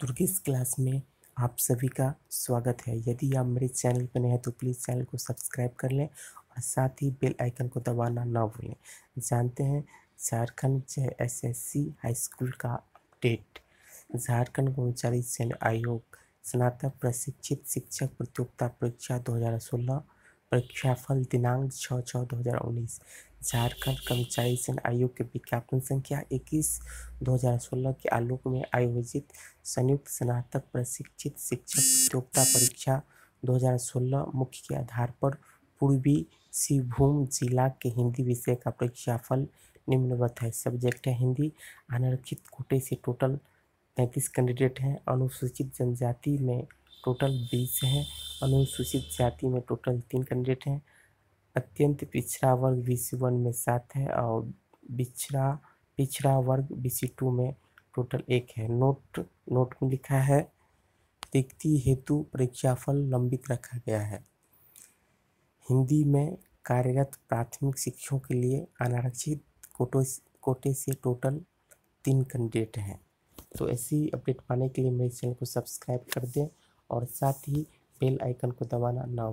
Durgesh class में आप सभी का स्वागत है। यदि आप मेरे चैनल पर नए हैं तो प्लीज़ चैनल को सब्सक्राइब कर लें और साथ ही बेल आइकन को दबाना ना भूलें। जानते हैं, Jharkhand J S S C high school का अपडेट। झारखंड कर्मचारी चयन आयोग, स्नातक प्रशिक्षित शिक्षक प्रतियोगिता परीक्षा 2016 परीक्षाफल दिनांक छः छः दो हज़ार उन्नीस। झारखंड कर्मचारी चयन आयोग के विज्ञापन संख्या इक्कीस, दो हज़ार सोलह के आलोक में आयोजित संयुक्त स्नातक प्रशिक्षित शिक्षक प्रतियोगिता परीक्षा 2016 मुख्य के आधार पर पूर्वी सिंहभूम जिला के हिंदी विषय का परीक्षाफल निम्नवत है। सब्जेक्ट है हिंदी, अनारक्षित कोटे से टोटल पैंतीस कैंडिडेट हैं। अनुसूचित जनजाति में टोटल बीस हैं। अनुसूचित जाति में टोटल तीन कैंडिडेट हैं। अत्यंत पिछड़ा वर्ग बी सी वन में सात है और पिछड़ा पिछड़ा वर्ग बी सी टू में टोटल एक है। नोट नोट में लिखा है, रिक्ति हेतु परीक्षाफल लंबित रखा गया है। हिंदी में कार्यरत प्राथमिक शिक्षकों के लिए अनारक्षित कोटो कोटे से टोटल तीन कैंडिडेट हैं। तो ऐसी अपडेट पाने के लिए मेरे चैनल को सब्सक्राइब कर दें और साथ ही बेल आइकन को दबाना ना